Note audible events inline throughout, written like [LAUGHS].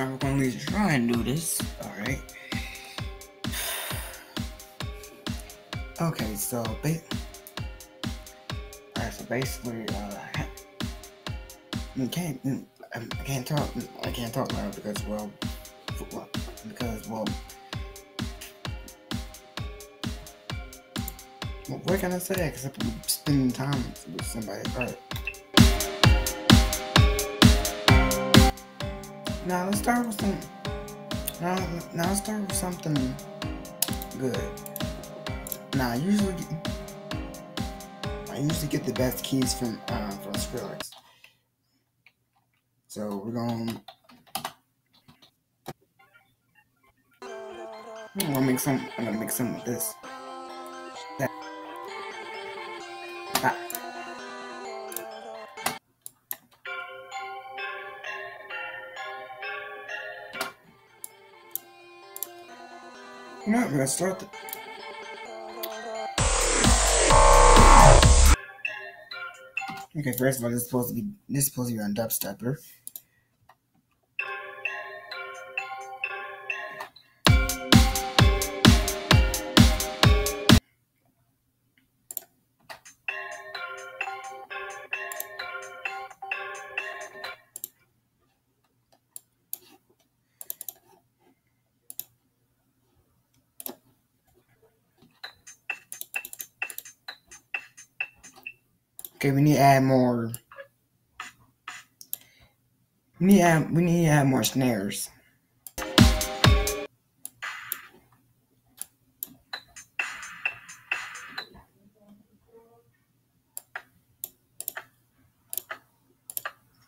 I'm gonna try and do this. Alright. Okay, so ba- Alright, so basically, uh, I can't, I can't talk, I can't talk now because, well, because, well, what can I say except spending time with somebody? Alright. Now let's start with some. Now, now let's start with something good. Now I usually I usually get the best keys from uh, from Skrillex. So we're gonna. I'm gonna make some. I'm gonna make some of this. I'm gonna start the. Okay, first of all, this is supposed to be this is supposed to be on dubstepper. Okay, we need to add more. We need to add, we need to add more snares.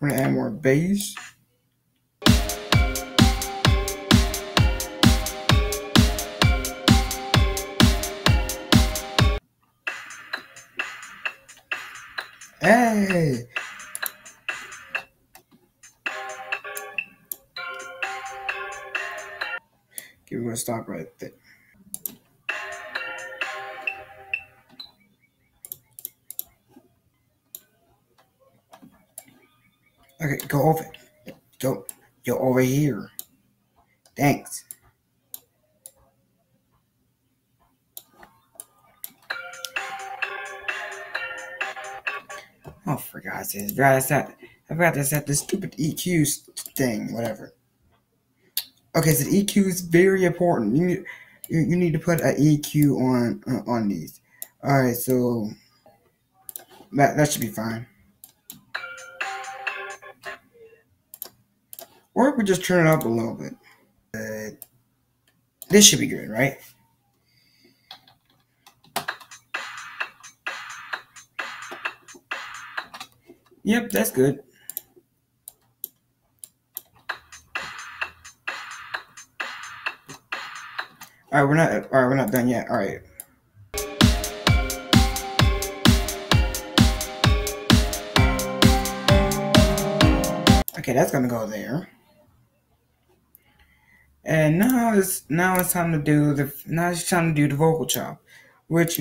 We're gonna add more bass. Stop right there. Okay, go over. Go, go over here. Thanks. Oh, for God's sake. I forgot to set, I forgot to set the stupid EQ thing, whatever. Okay, so the EQ is very important. You need, you, need to put an EQ on uh, on these. All right, so that that should be fine. Or we just turn it up a little bit. Uh, this should be good, right? Yep, that's good. All right, we're not. All right, we're not done yet. All right. Okay, that's gonna go there. And now it's now it's time to do the now it's time to do the vocal chop, which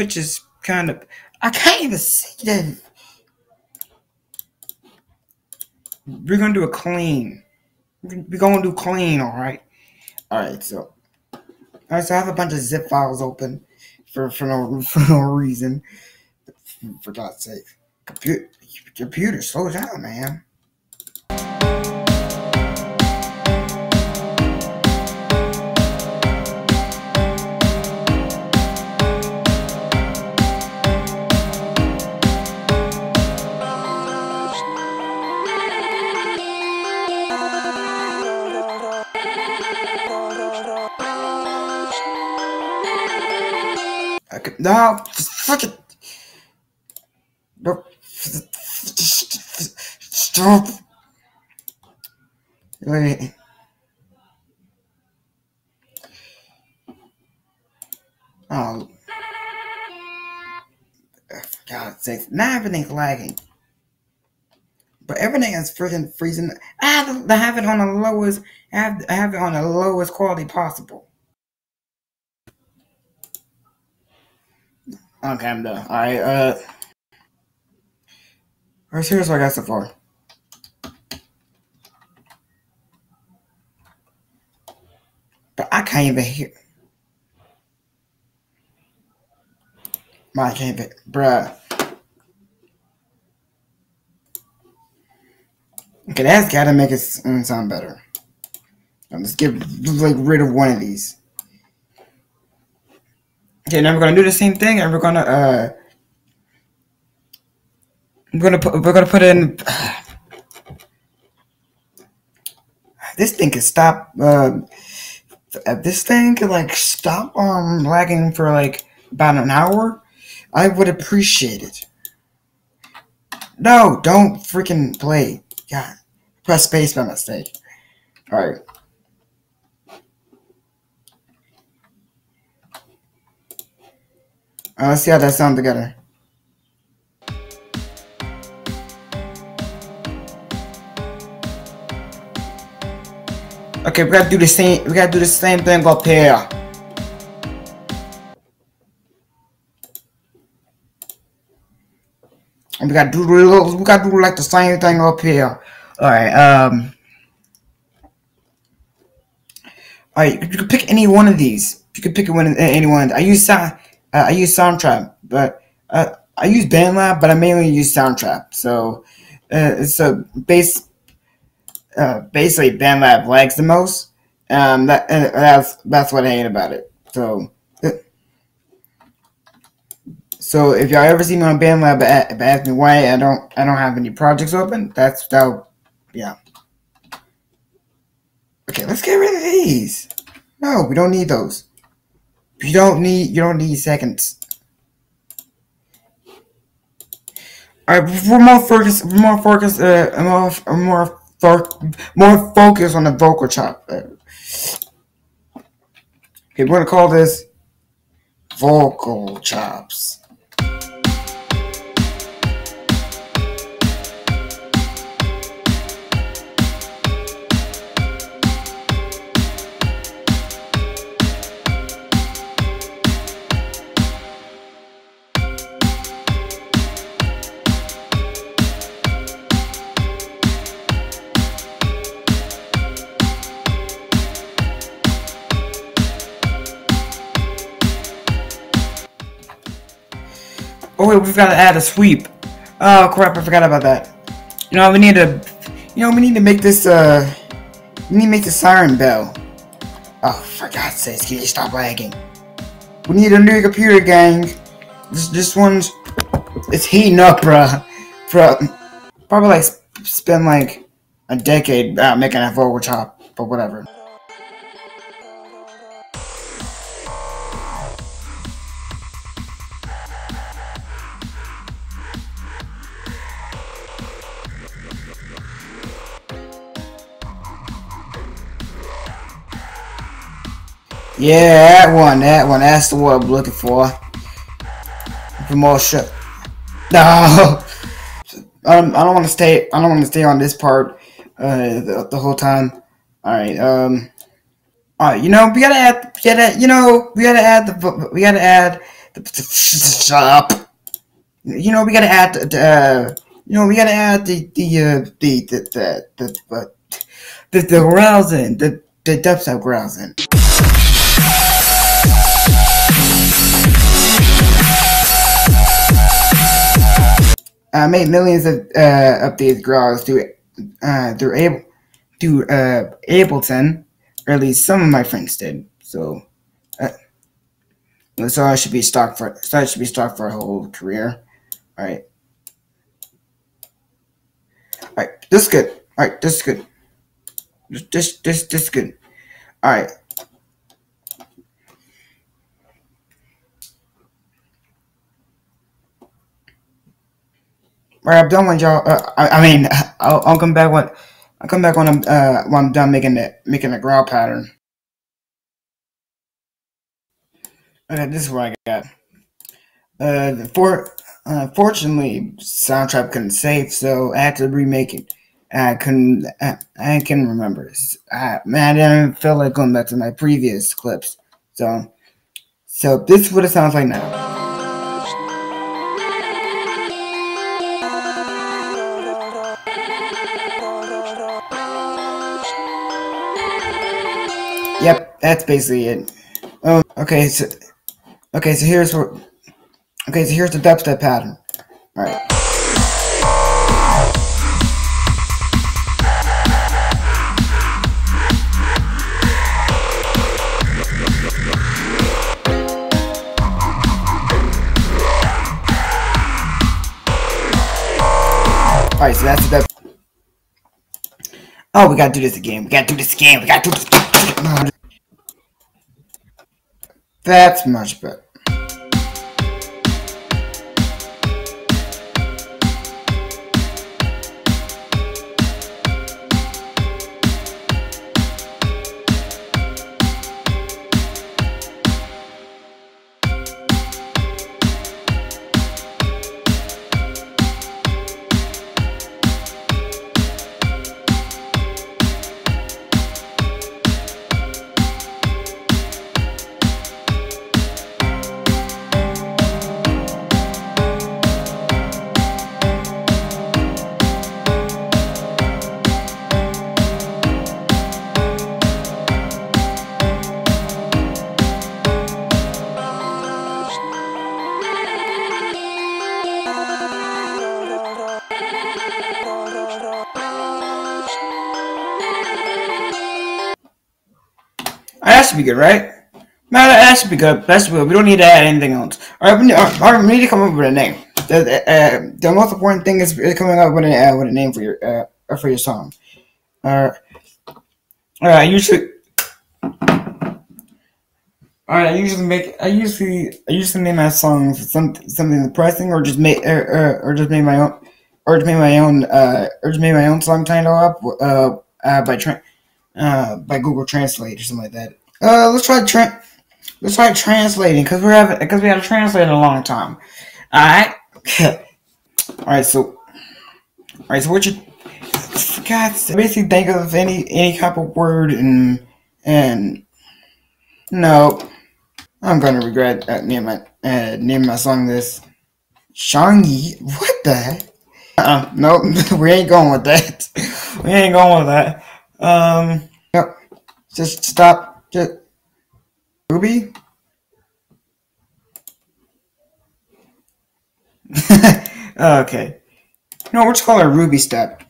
which is kind of I can't even see that. We're gonna do a clean. We're gonna do clean, all right. All right, so all right, so I have a bunch of zip files open for for no [LAUGHS] for no reason. For God's sake, computer, computer, slow down, man. No, just fucking no, stop. Wait. Oh, for God's sake! Now everything's lagging. but everything is freaking freezing. I have to have it on the lowest. I have, I have it on the lowest quality possible. Okay, I'm done. Alright, uh. Alright, here's what I got so far. But I can't even hear. My can't even. Bruh. Okay, that's gotta make it sound better. Let's get like rid of one of these. Okay, now we're gonna do the same thing, and we're gonna uh, we're gonna put we're gonna put in. [SIGHS] Uh, this thing can stop. Uh, this thing can like stop um lagging for like about an hour. I would appreciate it. No, don't freaking play. God, press space by mistake. All right. Uh, let's see how that sounds together. Okay, we gotta do the same. We gotta do the same thing up here. And we gotta do we gotta do like the same thing up here. All right. Um. All right. You can pick any one of these. You can pick one. Any one. I use sound. Uh, I use Soundtrap, but uh, I use BandLab, but I mainly use Soundtrap. So, uh, so base, uh, basically BandLab lags the most. Um, that that's that's what I hate about it. So, uh, so if y'all ever see me on BandLab, ask me why I don't I don't have any projects open. That's that. Yeah. Okay, let's get rid of these. No, we don't need those. You don't need you don't need seconds. Alright, we're more focus more focus uh more more more focus on the vocal chop. Okay, we're gonna call this vocal chops. We gotta add a sweep. Oh crap, I forgot about that. You know, we need to, you know, we need to make this, uh, we need to make the siren bell. Oh, for God's sake, can you stop lagging? We need a new computer, gang. This, this one's, it's heating up, bruh. Bruh, probably like spend like a decade uh, making vocal chop, but whatever. Yeah, that one, that one. That's the one I'm looking for. Promotion. No, [LAUGHS] I don't want to stay. I don't want to stay on this part uh, the, the whole time. All right. Um. All right. You know, we gotta add. We gotta. You know, we gotta add the. We gotta add the. [LAUGHS] Shut up. You know, we gotta add the. Uh, you know, we gotta add the the uh, the the the the the, the, the grousing the the dubstep grousing. Uh, made millions of uh, updates growls through uh, through able through uh, Ableton, or at least some of my friends did. So, uh, so I should be stock for so I should be stock for a whole career. All right, all right, this is good. All right, this is good. This this this is good. All right. Right, I'm done with y'all. Uh, I, I, mean, [LAUGHS] I'll, I'll, come back when I'll come back when I'm uh, when I'm done making the making a growl pattern. Okay, this is what I got. Uh, four. unfortunately, Soundtrap couldn't save, so I had to remake it. I couldn't. I, I can remember. I, man, I didn't feel like going back to my previous clips. So, so this is what it sounds like now. That's basically it. Um, okay, so okay, so here's what. Okay, so here's the dubstep pattern. All right. Alright, so that's the Oh, we gotta do this again. We gotta do this again. We gotta do this. That's much better. Should be good, right? Man, that should be good. That should be good. We don't need to add anything else. All right, we need, all right, we need to come up with a name. The, uh, the most important thing is coming up with a uh, with a name for your uh, for your song. Uh, all right, I usually. All right, I usually make. I usually I usually name my songs something something depressing, or just make or, or, or just make my own, or just make my own, uh, or just make my own song title up, uh, uh by tra- uh, by Google Translate or something like that. Uh, let's try tra- let's try translating because we're having because we haven't translated in a long time. All right. [COUGHS] all right. So, all right. So what you forgot? Basically, think of any any type of word and and no, I'm gonna regret uh, naming my uh, naming my song this. Shangyi. What the? Uh, nope, [LAUGHS] we ain't going with that. [LAUGHS] we ain't going with that. Um, yep. Just stop just Ruby? [LAUGHS] okay. No, we'll just call her Ruby Step.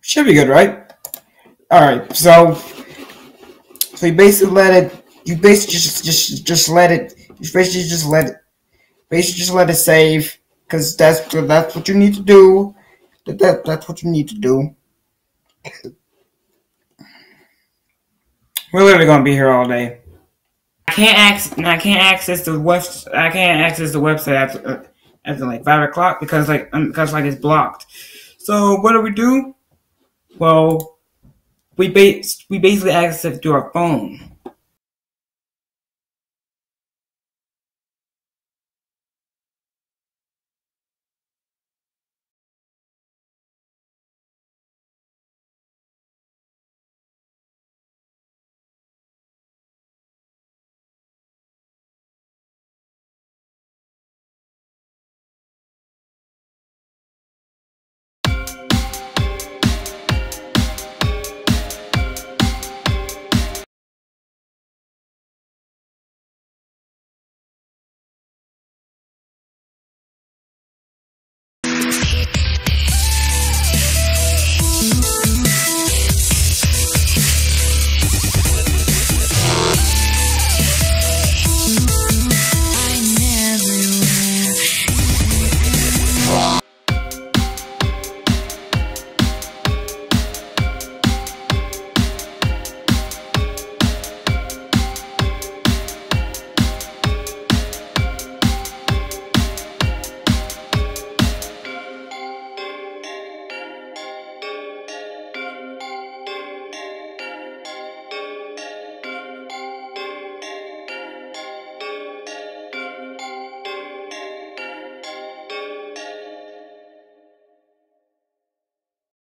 Should be good, right? Alright, so so you basically let it you basically just just just let it you basically just let it basically just let it save because that's that's what you need to do that, that that's what you need to do. We're literally gonna be here all day. I can't access. I can't access the web. I can't access the website after uh, after like five o'clock because like um, because like it's blocked. So what do we do? Well, we base we basically access it through our phone.